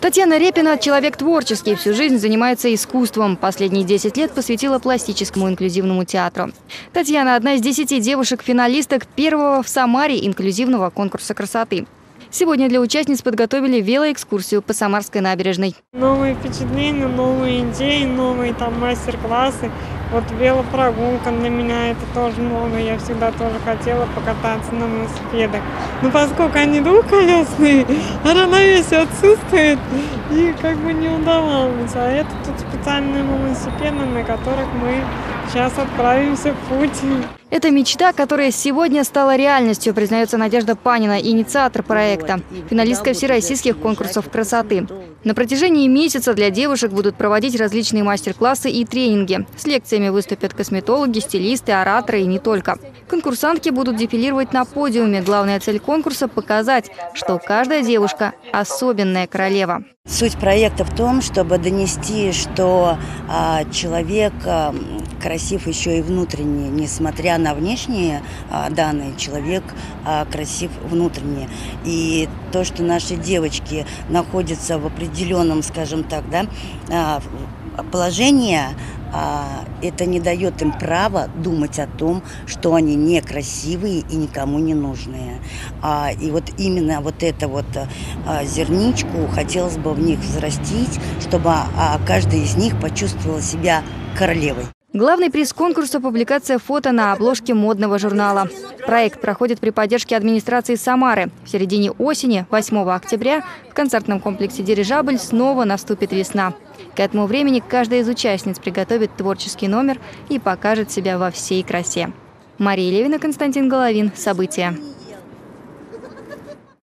Татьяна Репина – человек творческий, всю жизнь занимается искусством. Последние 10 лет посвятила пластическому инклюзивному театру. Татьяна – одна из 10 девушек-финалисток первого в Самаре инклюзивного конкурса красоты. Сегодня для участниц подготовили велоэкскурсию по Самарской набережной. Новые впечатления, новые идеи, новые там мастер-классы. Вот велопрогулка для меня это тоже новое. Я всегда тоже хотела покататься на велосипедах. Но поскольку они двухколесные, равновесие отсутствует, и как бы не удавалось. А это тут специальные велосипеды, на которых мы сейчас отправимся в путь. Это мечта, которая сегодня стала реальностью, признается Надежда Панина, инициатор проекта, финалистка всероссийских конкурсов красоты. На протяжении месяца для девушек будут проводить различные мастер-классы и тренинги. С лекциями выступят косметологи, стилисты, ораторы и не только. Конкурсантки будут дефилировать на подиуме. Главная цель конкурса – показать, что каждая девушка – особенная королева. Суть проекта в том, чтобы донести, что а, человек а, красив еще и внутренне, несмотря на внешние а, данные, человек а, красив внутренне. И то, что наши девочки находятся в определенном, скажем так, да, а, положении, это не дает им права думать о том, что они некрасивые и никому не нужные. И вот именно вот это вот зерничку хотелось бы в них взрастить, чтобы каждая из них почувствовала себя королевой. Главный приз конкурса – публикация фото на обложке модного журнала. Проект проходит при поддержке администрации Самары. В середине осени, 8 октября, в концертном комплексе «Дирижабль» снова наступит весна. К этому времени каждая из участниц приготовит творческий номер и покажет себя во всей красе. Мария Левина, Константин Головин. События.